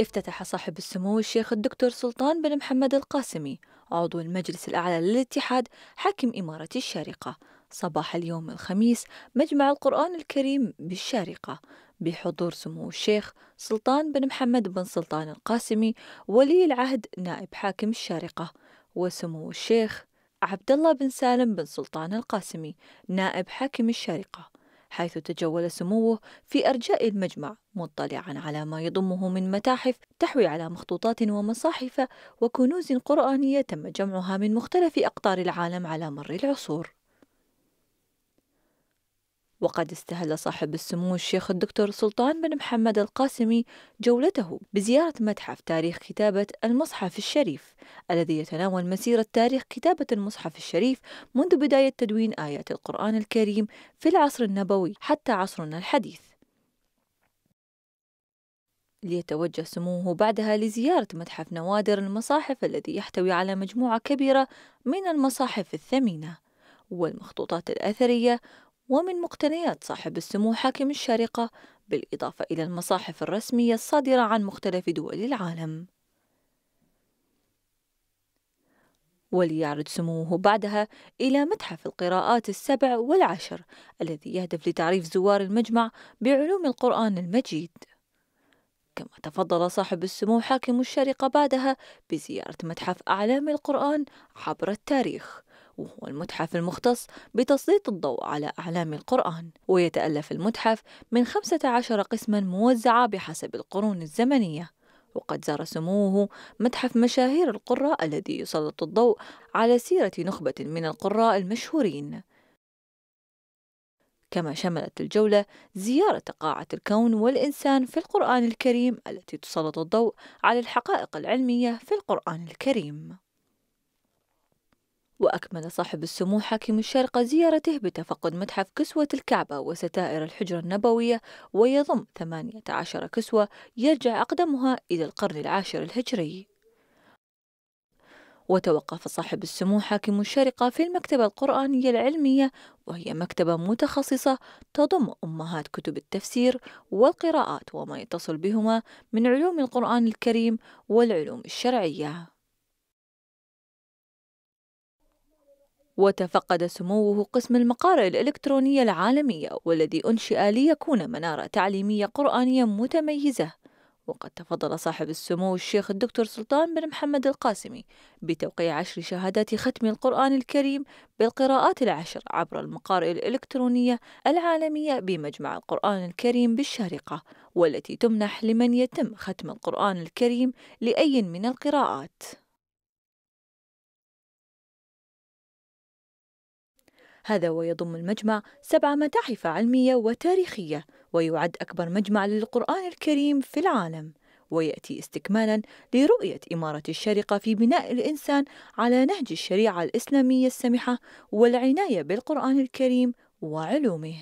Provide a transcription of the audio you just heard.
افتتح صاحب السمو الشيخ الدكتور سلطان بن محمد القاسمي عضو المجلس الأعلى للاتحاد حاكم إمارة الشارقة. صباح اليوم الخميس مجمع القرآن الكريم بالشارقة بحضور سمو الشيخ سلطان بن محمد بن سلطان القاسمي ولي العهد نائب حاكم الشارقة وسمو الشيخ عبد الله بن سالم بن سلطان القاسمي نائب حاكم الشارقة. حيث تجول سموه في أرجاء المجمع مطلعا على ما يضمه من متاحف تحوي على مخطوطات ومصاحف وكنوز قرآنية تم جمعها من مختلف أقطار العالم على مر العصور. وقد استهل صاحب السمو الشيخ الدكتور سلطان بن محمد القاسمي جولته بزيارة متحف تاريخ كتابة المصحف الشريف الذي يتناول مسيرة تاريخ كتابة المصحف الشريف منذ بداية تدوين آيات القرآن الكريم في العصر النبوي حتى عصرنا الحديث. ليتوجه سموه بعدها لزيارة متحف نوادر المصاحف الذي يحتوي على مجموعة كبيرة من المصاحف الثمينة والمخطوطات الأثرية ومن مقتنيات صاحب السمو حاكم الشارقة بالإضافة إلى المصاحف الرسمية الصادرة عن مختلف دول العالم. وليعرض سموه بعدها إلى متحف القراءات السبع والعشر الذي يهدف لتعريف زوار المجمع بعلوم القرآن المجيد. كما تفضل صاحب السمو حاكم الشارقة بعدها بزيارة متحف أعلام القرآن عبر التاريخ. وهو المتحف المختص بتسليط الضوء على أعلام القرآن ويتألف المتحف من 15 قسما موزعة بحسب القرون الزمنية. وقد زار سموه متحف مشاهير القراء الذي يسلط الضوء على سيرة نخبة من القراء المشهورين. كما شملت الجولة زيارة قاعة الكون والإنسان في القرآن الكريم التي تسلط الضوء على الحقائق العلمية في القرآن الكريم. وأكمل صاحب السمو حاكم الشارقة زيارته بتفقد متحف كسوة الكعبة وستائر الحجرة النبوية ويضم 18 كسوة يرجع أقدمها إلى القرن العاشر الهجري. وتوقف صاحب السمو حاكم الشارقة في المكتبة القرآنية العلمية وهي مكتبة متخصصة تضم أمهات كتب التفسير والقراءات وما يتصل بهما من علوم القرآن الكريم والعلوم الشرعية. وتفقد سموه قسم المقارئ الإلكترونية العالمية والذي أنشئ ليكون منارة تعليمية قرآنية متميزة. وقد تفضل صاحب السمو الشيخ الدكتور سلطان بن محمد القاسمي بتوقيع عشر شهادات ختم القرآن الكريم بالقراءات العشر عبر المقارئ الإلكترونية العالمية بمجمع القرآن الكريم بالشارقة والتي تمنح لمن يتم ختم القرآن الكريم لأي من القراءات. هذا ويضم المجمع سبع متاحف علمية وتاريخية ويعد أكبر مجمع للقرآن الكريم في العالم. ويأتي استكمالا لرؤية إمارة الشارقة في بناء الإنسان على نهج الشريعة الإسلامية السمحة والعناية بالقرآن الكريم وعلومه.